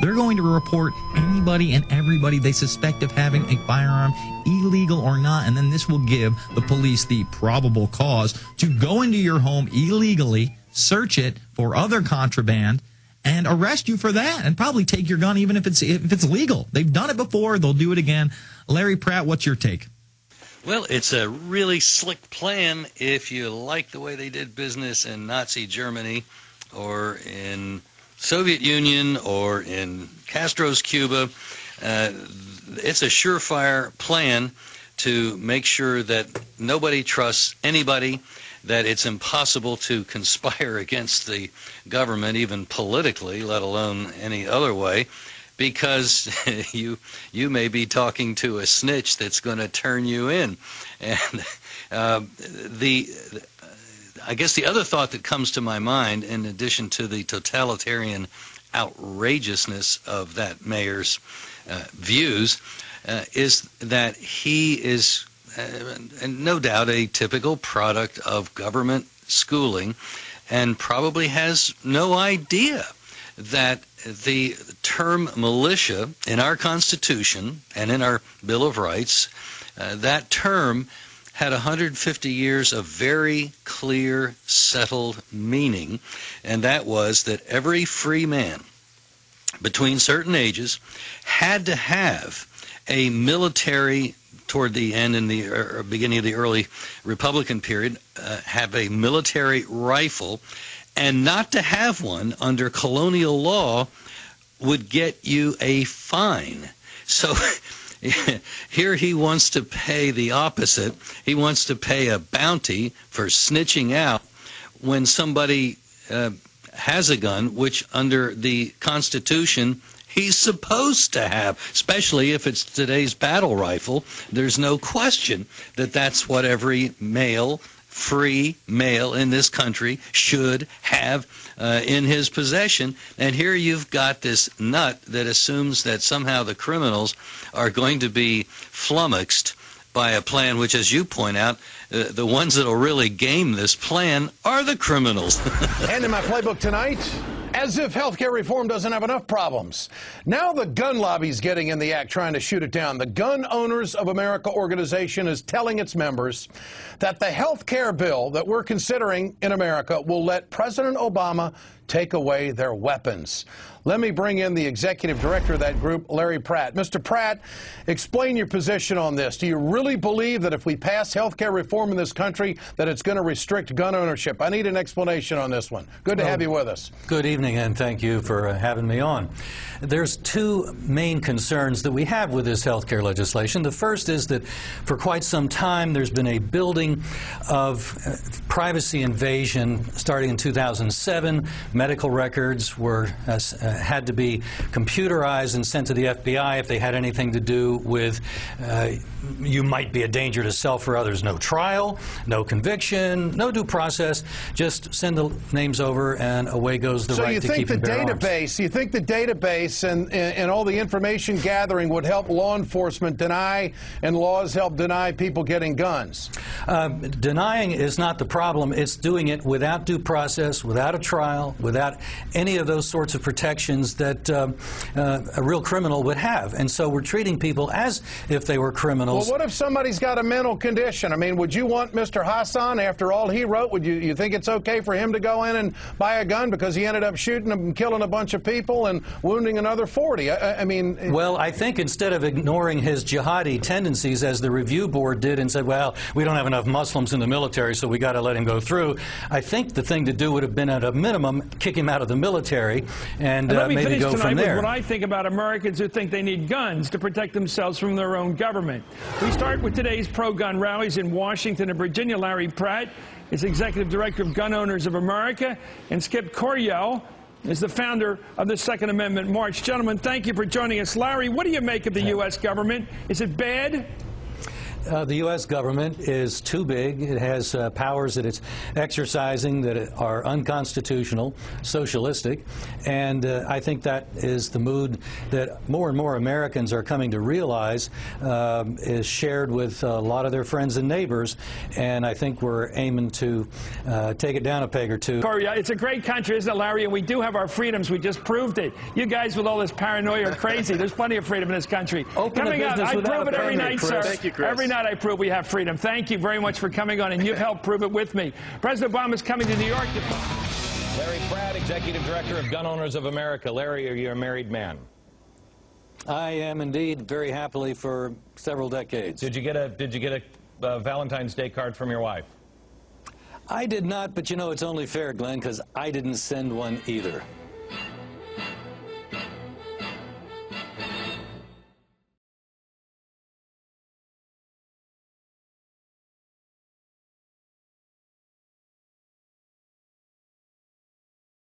They're going to report anybody and everybody they suspect of having a firearm, illegal or not, and then this will give the police the probable cause to go into your home illegally, search it for other contraband, and arrest you for that, and probably take your gun even if it's if it's legal. They've done it before; they'll do it again. Larry Pratt, what's your take? Well, it's a really slick plan if you like the way they did business in Nazi Germany or in Soviet Union or in Castro's Cuba. Uh, it's a surefire plan to make sure that nobody trusts anybody, that it's impossible to conspire against the government, even politically, let alone any other way, because you you may be talking to a snitch that's going to turn you in, and uh, the I guess the other thought that comes to my mind, in addition to the totalitarian outrageousness of that mayor's uh, views, uh, is that he is, uh, and no doubt, a typical product of government schooling and probably has no idea that the term militia in our Constitution and in our Bill of Rights, uh, that term had 150 years of very clear, settled meaning, and that was that every free man between certain ages had to have a military toward the end in the er, beginning of the early republican period uh, have a military rifle and not to have one under colonial law would get you a fine so Here he wants to pay the opposite. He wants to pay a bounty for snitching out when somebody uh, has a gun, which under the Constitution he's supposed to have, especially if it's today's battle rifle. There's no question that that's what every male free male in this country should have uh, in his possession. And here you've got this nut that assumes that somehow the criminals are going to be flummoxed by a plan which, as you point out, uh, the ones that will really game this plan are the criminals. and in my playbook tonight, as if healthcare reform doesn't have enough problems. Now the gun lobby's getting in the act trying to shoot it down. The Gun Owners of America organization is telling its members that the health care bill that we're considering in America will let President Obama take away their weapons. Let me bring in the executive director of that group, Larry Pratt. Mr. Pratt, explain your position on this. Do you really believe that if we pass health care reform in this country, that it's going to restrict gun ownership? I need an explanation on this one. Good to well, have you with us. Good evening, and thank you for uh, having me on. There's two main concerns that we have with this health care legislation. The first is that for quite some time there's been a building of uh, privacy invasion starting in 2007. Medical records were uh, had to be computerized and sent to the FBI if they had anything to do with uh, you might be a danger to self or others. No trial, no conviction, no due process. Just send the names over and away goes the so right to keep So you think the database, arms. you think the database and, and, and all the information gathering would help law enforcement deny and laws help deny people getting guns? Uh, denying is not the problem. It's doing it without due process, without a trial, without any of those sorts of protections that uh, uh, a real criminal would have. And so we're treating people as if they were criminals. Well, what if somebody's got a mental condition? I mean, would you want Mr. Hassan, after all he wrote, would you, you think it's okay for him to go in and buy a gun because he ended up shooting and killing a bunch of people and wounding another 40? I, I mean... Well, I think instead of ignoring his jihadi tendencies, as the review board did and said, well, we don't have enough Muslims in the military, so we got to let him go through, I think the thing to do would have been, at a minimum, kick him out of the military and, and uh, maybe go from there. With what I think about Americans who think they need guns to protect themselves from their own government. We start with today's pro-gun rallies in Washington and Virginia. Larry Pratt is Executive Director of Gun Owners of America, and Skip Coryell is the founder of the Second Amendment March. Gentlemen, thank you for joining us. Larry, what do you make of the U.S. government? Is it bad? Uh, the U.S. government is too big. It has uh, powers that it's exercising that are unconstitutional, socialistic, and uh, I think that is the mood that more and more Americans are coming to realize um, is shared with a lot of their friends and neighbors, and I think we're aiming to uh, take it down a peg or two. Corey, uh, it's a great country, isn't it, Larry? And we do have our freedoms. We just proved it. You guys with all this paranoia are crazy. There's plenty of freedom in this country. Open Coming up, business I without prove it every night, Chris. sir. Thank you, Chris. Every night I prove we have freedom. Thank you very much for coming on, and you've helped prove it with me. President Obama's coming to New York. To Larry Pratt, Executive Director of Gun Owners of America. Larry, are you a married man? I am indeed very happily for several decades. Did you get a Did you get a uh, Valentine's Day card from your wife? I did not, but you know, it's only fair, Glenn, because I didn't send one either.